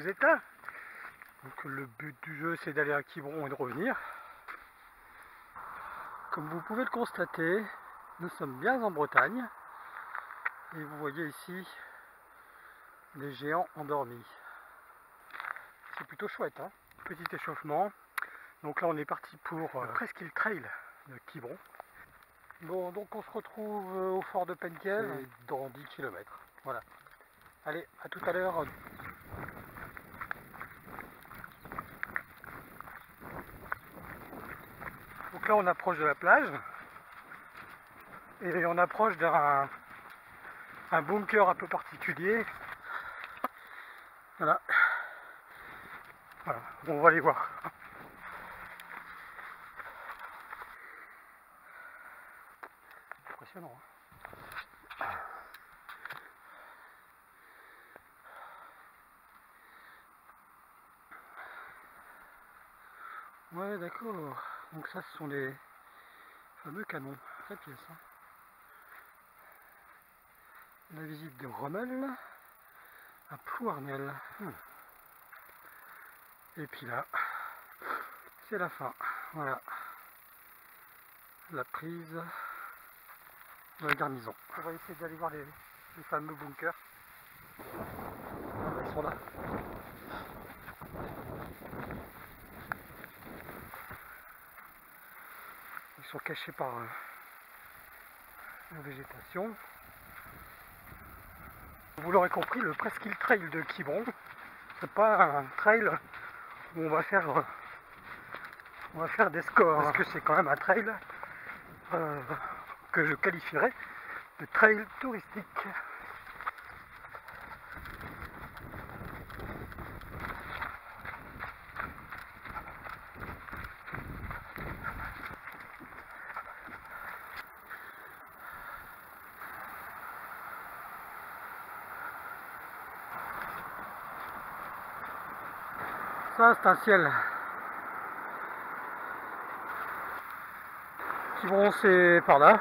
état. Donc le but du jeu c'est d'aller à Quiberon et de revenir. Comme vous pouvez le constater, nous sommes bien en Bretagne. Et vous voyez ici des géants endormis. C'est plutôt chouette, hein? Petit échauffement. Donc là on est parti pour euh, le Presqu'île Trail de Quiberon. Bon, donc on se retrouve euh, au fort de Penkiel dans 10 km. Voilà. Allez, à tout à l'heure. On approche de la plage. Et on approche d'un un bunker un peu particulier. Voilà. Voilà, on va aller voir. Impressionnant. Hein ouais, d'accord. Donc ça, ce sont les fameux canons. Très pièce. Hein. La visite de Rommel à Plouarnel. Hmm. Et puis là, c'est la fin. Voilà. La prise de la garnison. On va essayer d'aller voir les, fameux bunkers. Ils sont là. Sont cachés par euh, la végétation. Vous l'aurez compris, le Presqu'île Trail de Quiberon, c'est pas un trail où on va faire on va faire des scores parce que c'est quand même un trail euh, que je qualifierais de trail touristique. C'est un ciel vont c'est par là.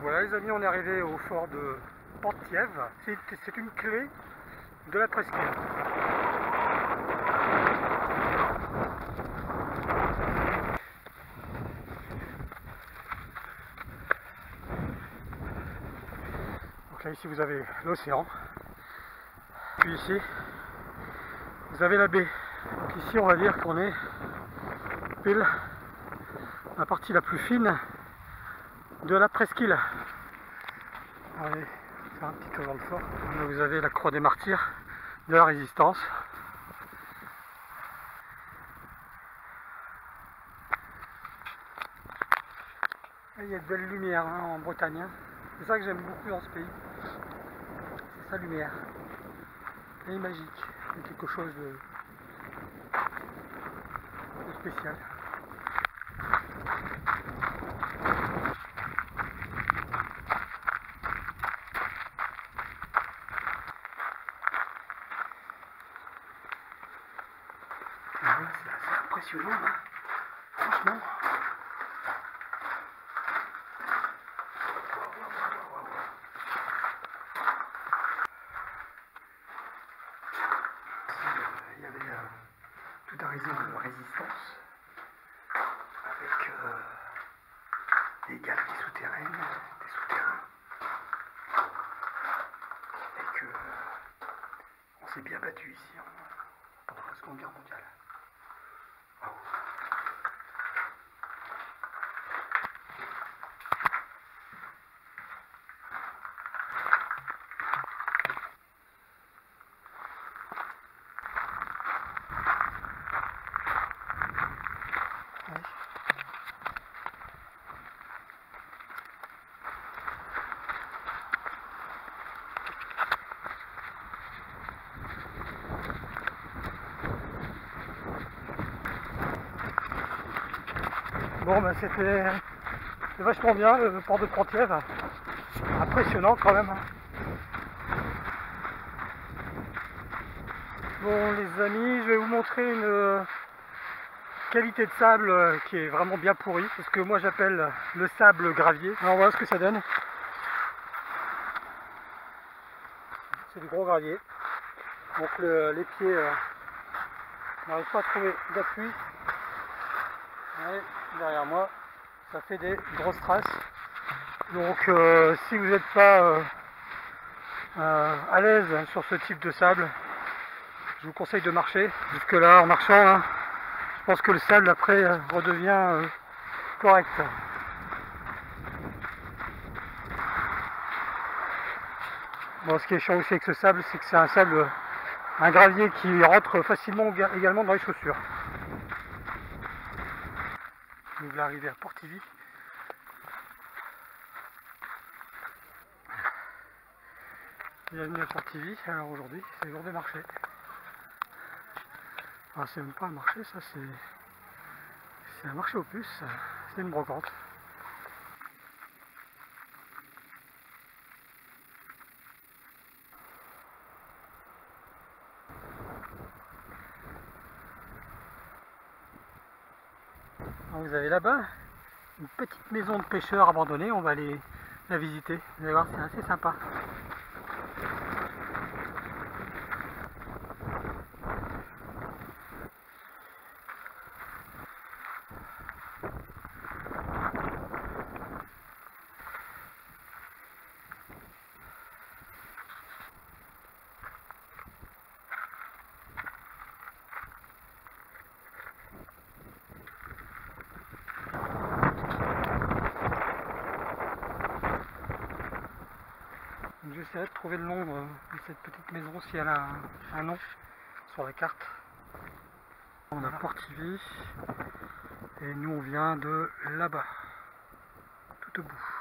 Voilà les amis, on est arrivé au fort de Portiève. C'est une clé de la presqu'île. Ici vous avez l'océan. Puis ici vous avez la baie. Ici on va dire qu'on est pile la partie la plus fine de la presqu'île. Allez, un petit dans le. Là, vous avez la croix des martyrs de la résistance. il y a de belles lumières hein, en Bretagne. Hein. C'est ça que j'aime beaucoup dans ce pays. C'est sa lumière. Est magique. C'est quelque chose de, spécial. impressionnant, hein franchement. Il y avait euh, tout un réseau de résistance avec euh, des galeries souterraines, des souterrains, et que euh, on s'est bien battu ici pendant la Seconde Guerre mondiale. Bon ben c'était vachement bien le port de Frontière. Impressionnant quand même. Hein. Bon les amis, je vais vous montrer une euh, qualité de sable euh, qui est vraiment bien pourrie, ce que moi j'appelle le sable gravier. Alors voilà ce que ça donne. C'est du gros gravier. Donc les pieds euh, n'arrivent pas à trouver d'appui. Derrière moi, ça fait des grosses traces. Donc si vous n'êtes pas à l'aise sur ce type de sable, je vous conseille de marcher. Jusque là, en marchant, hein, je pense que le sable après euh, redevient euh, correct. Bon, ce qui est chiant aussi avec ce sable, c'est que c'est un sable, un gravier qui rentre facilement également dans les chaussures. Donc la rivière Portivy. Bienvenue à Portivy. Alors aujourd'hui, c'est jour de marché. Ah, c'est même pas un marché, ça c'est. C'est un marché aux puces, c'est une brocante. Vous avez là-bas une petite maison de pêcheurs abandonnée, on va aller la visiter. Vous allez voir, c'est assez sympa. De trouver le nom de cette petite maison si elle a un nom sur la carte. On a Portivy et nous on vient de là-bas, tout au bout.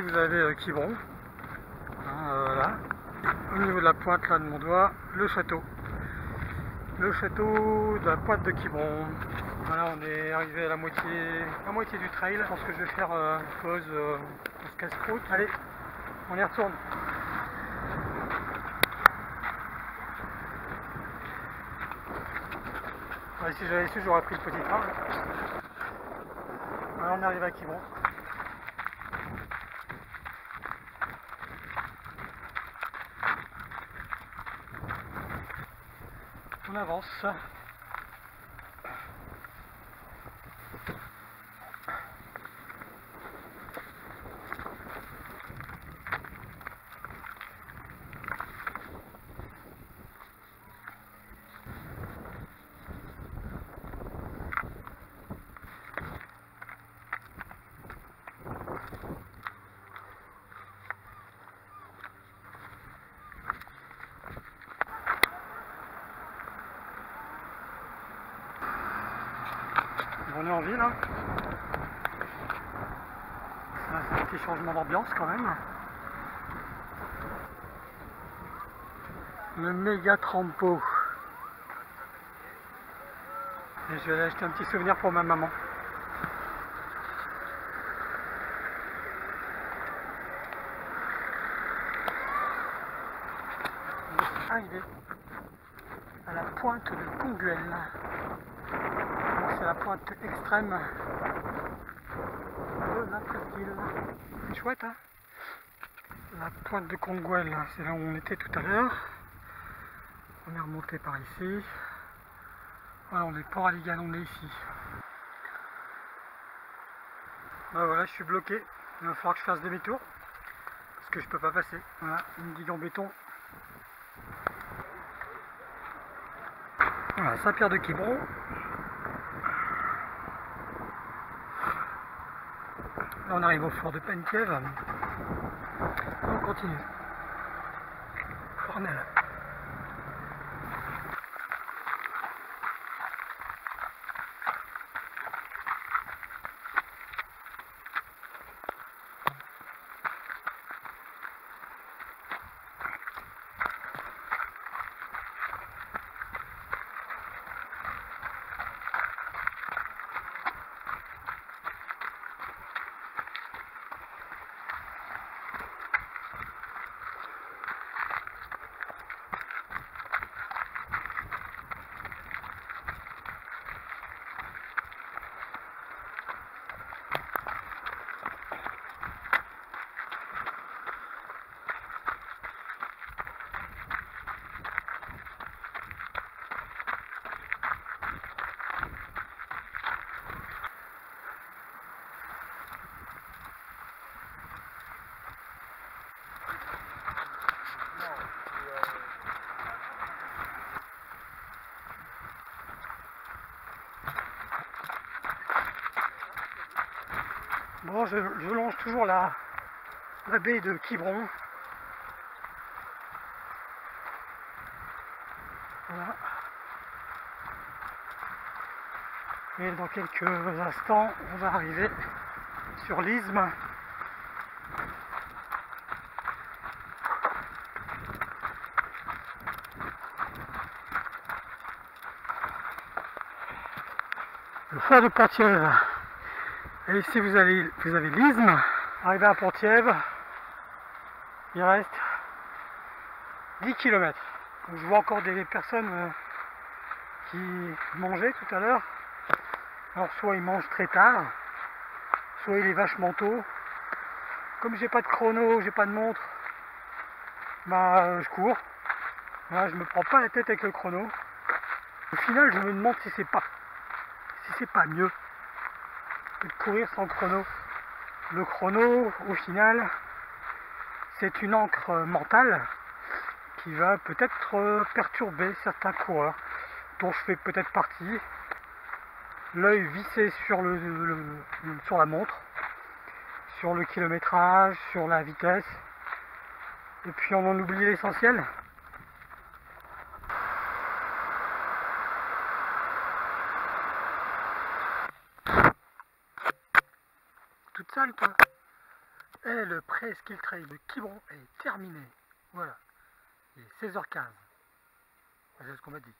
Vous avez euh. Hein, euh. Au niveau de la pointe là de mon doigt, le château. Le château de la pointe de Quiberon. Voilà, on est arrivé à la moitié, la moitié du trail. Je pense que je vais faire euh, une pause, on se casse-croûte. Allez, on y retourne. si j'avais su, j'aurais pris le petit train. Voilà, on arrive à Quiberon. On C'est un petit changement d'ambiance quand même. Le méga trampo. Et je vais aller acheter un petit souvenir pour ma maman. Arrivé à la pointe de Conguel la pointe extrême de la presqu'île. C'est chouette, hein La pointe de Conguel, c'est là où on était tout à l'heure. On est remonté par ici. Voilà, on est Port Aligan, on est ici. Voilà, je suis bloqué. Il va falloir que je fasse demi-tour. Parce que je peux pas passer. Voilà, une digue en béton. Voilà, Saint-Pierre de Quiberon. On arrive au fort de Pentiev. On continue. Fornel. Je, longe toujours la, baie de Quiberon. Voilà. Et dans quelques instants, on va arriver sur l'isthme. Le phare de Portière. Et ici vous avez, vous avez l'isthme. Arrivé à Pontièvre, il reste 10 km. je vois encore des personnes euh, qui mangeaient tout à l'heure. Alors soit ils mangent très tard, soit il est vachement tôt. Comme j'ai pas de chrono, j'ai pas de montre, bah je cours. Je me prends pas la tête avec le chrono. Au final je me demande si c'est pas si c'est pas mieux de courir sans chrono. Le chrono, au final, c'est une encre mentale qui va peut-être perturber certains coureurs, dont je fais peut-être partie. L'œil vissé sur, le, sur la montre, sur le kilométrage, sur la vitesse, et puis on en oublie l'essentiel. Et le pré-skill trail de Quiberon est terminé. Voilà. Il est 16h15. C'est ce qu'on m'a dit.